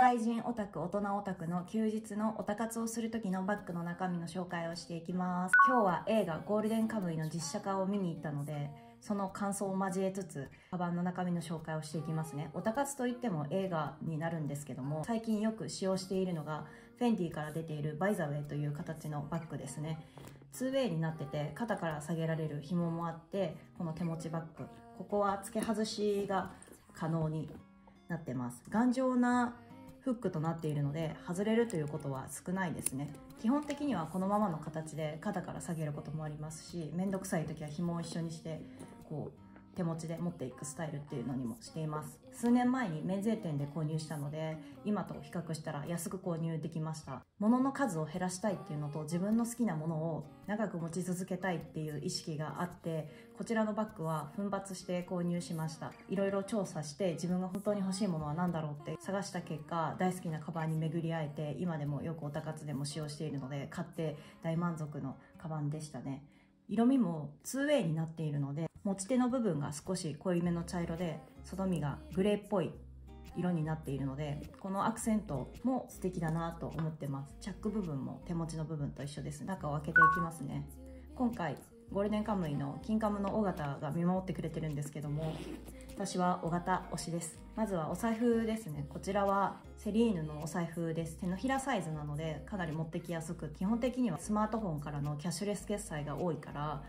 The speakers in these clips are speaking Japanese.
会人オタク、大人オタクの休日のオタ活をする時のバッグの中身の紹介をしていきます。今日は映画ゴールデンカムイの実写化を見に行ったので、その感想を交えつつ、カバンの中身の紹介をしていきますね。オタ活といっても映画になるんですけども、最近よく使用しているのが、フェンディから出ているバイザウェイという形のバッグですね。2way になってて、肩から下げられる紐もあって、この手持ちバッグ。ここは付け外しが可能になってます。頑丈なフックとなっているので外れるということは少ないですね。基本的にはこのままの形で肩から下げることもありますし面倒くさい時は紐を一緒にしてこう手持ちで持っていくスタイルっていうのにもしています。数年前に免税店で購入したので今と比較したら安く購入できました。物の数を減らしたいっていうのと自分の好きなものを長く持ち続けたいっていう意識があってこちらのバッグは奮発して購入しました。いろいろ調査して自分が本当に欲しいものは何だろうって探した結果大好きなカバンに巡り合えて今でもよくオタ活でも使用しているので買って大満足のカバンでしたね。色味も 2way になっているので持ち手の部分が少し濃いめの茶色で外見がグレーっぽい色になっているのでこのアクセントも素敵だなと思ってます。チャック部分も手持ちの部分と一緒です。中を開けていきますね。今回ゴールデンカムイの金カムの尾形が見守ってくれてるんですけども私は尾形推しです。まずはお財布ですね。こちらはセリーヌのお財布です。手のひらサイズなのでかなり持ってきやすく基本的にはスマートフォンからのキャッシュレス決済が多いから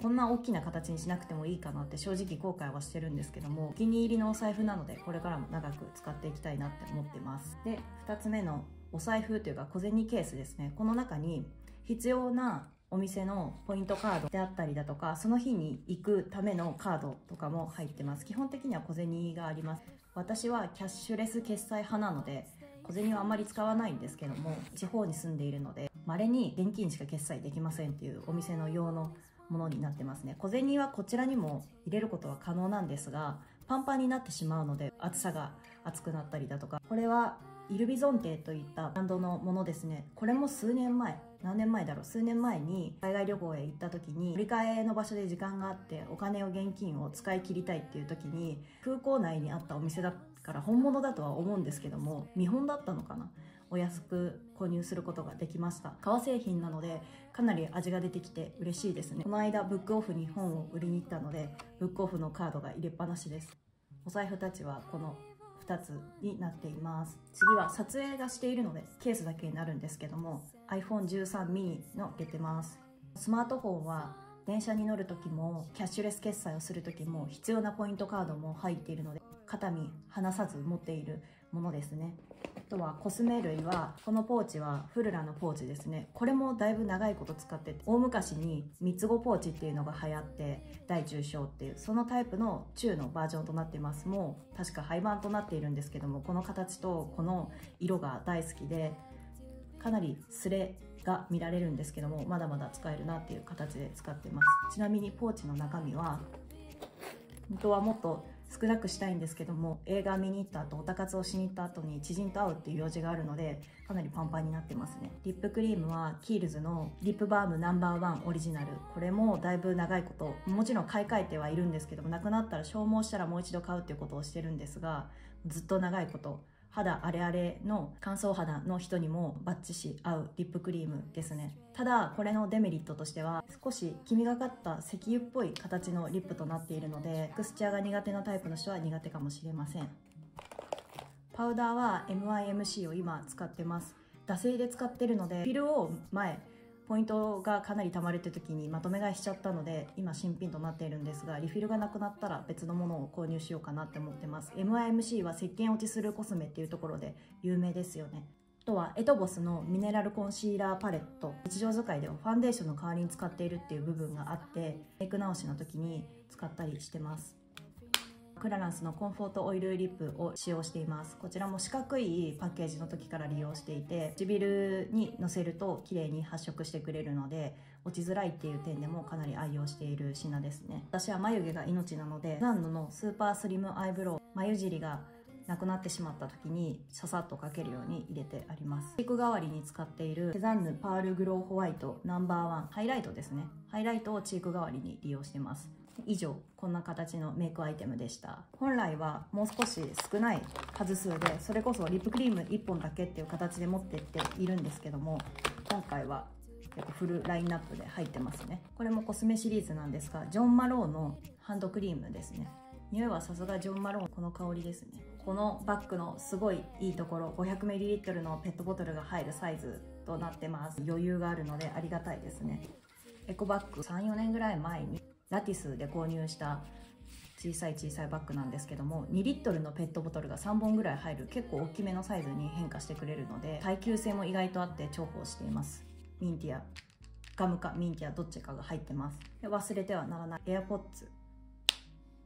こんな大きな形にしなくてもいいかなって正直後悔はしてるんですけどもお気に入りのお財布なのでこれからも長く使っていきたいなって思ってます。で2つ目のお財布というか小銭ケースですね。この中に必要なお店のポイントカードであったりだとかその日に行くためのカードとかも入ってます。基本的には小銭があります。私はキャッシュレス決済派なので小銭はあんまり使わないんですけども地方に住んでいるので稀に現金しか決済できませんっていうお店の用のものになってますね。小銭はこちらにも入れることは可能なんですがパンパンになってしまうので厚さが厚くなったりだとかこれはイルビゾンテといったブランドのものですね。これも数年前何年前だろう。数年前に海外旅行へ行った時に振り替えの場所で時間があってお金を現金を使い切りたいっていう時に空港内にあったお店だったから本物だとは思うんですけども見本だったのかな？お安く購入することができました。革製品なのでかなり味が出てきて嬉しいですね。この間ブックオフに本を売りに行ったのでブックオフのカードが入れっぱなしです。お財布たちはこの2つになっています。次は撮影がしているのでケースだけになるんですけども iPhone13 mini の入れてます。スマートフォンは電車に乗る時もキャッシュレス決済をする時も必要なポイントカードも入っているので肩身離さず持っているものですね。あとはコスメ類はこのポーチはフルラのポーチですね。これもだいぶ長いこと使ってて大昔に三つ子ポーチっていうのが流行って大中小っていうそのタイプの中のバージョンとなってます。もう確か廃盤となっているんですけどもこの形とこの色が大好きでかなりスレが見られるんですけどもまだまだ使えるなっていう形で使ってます。ちなみにポーチの中身は本当はもっと少なくしたいんですけども映画見に行った後おたかつをしに行った後に知人と会うっていう用事があるのでかなりパンパンになってますね。リップクリームはキールズのリップバームナンバーワンオリジナル。これもだいぶ長いこともちろん買い替えてはいるんですけどもなくなったら消耗したらもう一度買うっていうことをしてるんですがずっと長いこと肌荒れ荒れの乾燥肌の人にもバッチし合うリップクリームですね。ただこれのデメリットとしては少し黄みがかった石油っぽい形のリップとなっているのでテクスチャーが苦手なタイプの人は苦手かもしれません。パウダーは MIMC を今使ってます。惰性で使ってるのでフィルを前ポイントがかなり溜まるって時にまとめ買いしちゃったので今新品となっているんですがリフィルがなくなったら別のものを購入しようかなって思ってます。MIMC は石鹸落ちするコスメっていうところで有名ですよね。あとはエトボスのミネラルコンシーラーパレット。日常使いではファンデーションの代わりに使っているっていう部分があってメイク直しの時に使ったりしてます。クラランスのコンフォートオイルリップを使用しています。こちらも四角いパッケージの時から利用していて唇にのせると綺麗に発色してくれるので落ちづらいっていう点でもかなり愛用している品です。ね私は眉毛が命なのでザンヌのスーパースリムアイブロウ眉尻がなくなってしまった時にささっとかけるように入れてあります。チーク代わりに使っているセザンヌパールグローホワイトナンバーワンハイライトですね。ハイライトをチーク代わりに利用してます。以上こんな形のメイクアイテムでした。本来はもう少し少ない数数でそれこそリップクリーム1本だけっていう形で持ってっているんですけども今回は結構フルラインナップで入ってますね。これもコスメシリーズなんですがジョン・マローのハンドクリームですね。匂いはさすがジョン・マローこの香りですね。このバッグのすごいいいところ 500ml のペットボトルが入るサイズとなってます。余裕があるのでありがたいですね。エコバッグ34年ぐらい前にラティスで購入した小さい小さいバッグなんですけども2リットルのペットボトルが3本ぐらい入る結構大きめのサイズに変化してくれるので耐久性も意外とあって重宝しています。ミンティア。ガムかミンティアどっちかが入ってます。で忘れてはならない。 AirPods。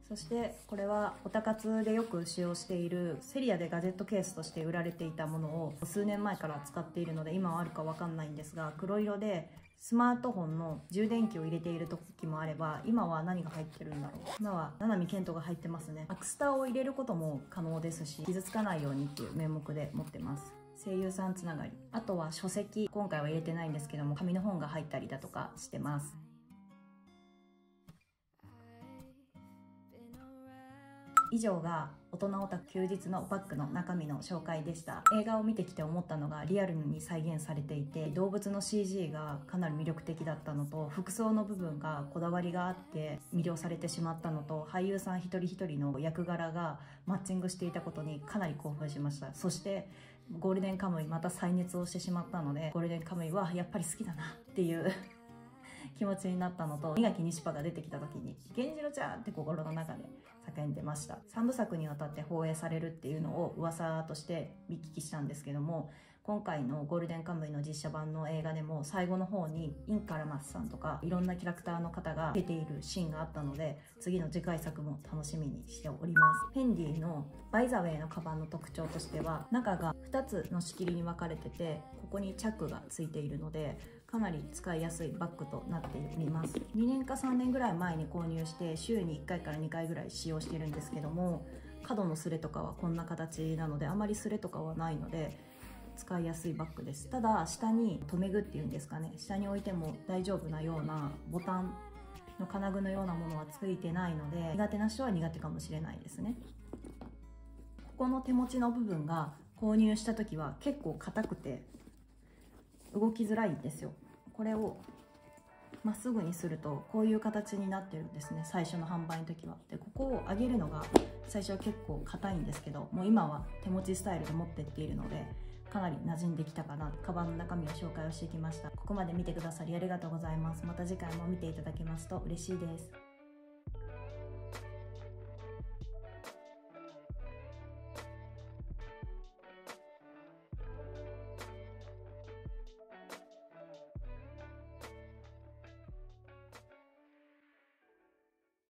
そしてこれはオタ活でよく使用しているセリアでガジェットケースとして売られていたものを数年前から使っているので今はあるかわかんないんですが黒色でスマートフォンの充電器を入れている時もあれば今は何が入ってるんだろう。今は七海健人が入ってますね。アクスターを入れることも可能ですし傷つかないようにっていう名目で持ってます。声優さんつながり。あとは書籍今回は入れてないんですけども紙の本が入ったりだとかしてます。以上が大人オタク休日のバッグの中身の紹介でした。映画を見てきて思ったのがリアルに再現されていて動物の CG がかなり魅力的だったのと服装の部分がこだわりがあって魅了されてしまったのと俳優さん一人一人の役柄がマッチングしていたことにかなり興奮しました。そしてゴールデンカムイまた再熱をしてしまったのでゴールデンカムイはやっぱり好きだなっていう気持ちになったのと、磨木西パが出てきた時に、源次郎ちゃんって心の中で叫んでました。3部作にわたって放映されるっていうのを噂として見聞きしたんですけども、今回のゴールデンカムイの実写版の映画でも最後の方にインカラマスさんとかいろんなキャラクターの方が出ているシーンがあったので次の次回作も楽しみにしておりますペンディのバイザウェイのカバンの特徴としては中が2つの仕切りに分かれててここにチャックがついているのでかなり使いやすいバッグとなっております。2年か3年ぐらい前に購入して週に1回から2回ぐらい使用してるんですけども角のスレとかはこんな形なのであまりスレとかはないので使いやすいバッグです。ただ下に留め具っていうんですかね。下に置いても大丈夫なようなボタンの金具のようなものはついてないので苦手な人は苦手かもしれないですね。ここの手持ちの部分が購入した時は結構硬くて動きづらいんですよ。これをまっすぐにするとこういう形になってるんですね最初の販売の時は。でここを上げるのが最初は結構硬いんですけどもう今は手持ちスタイルで持ってっているのでかなり馴染んできたかな。カバンの中身を紹介をしてきました。ここまで見てくださりありがとうございます。また次回も見ていただけますと嬉しいです。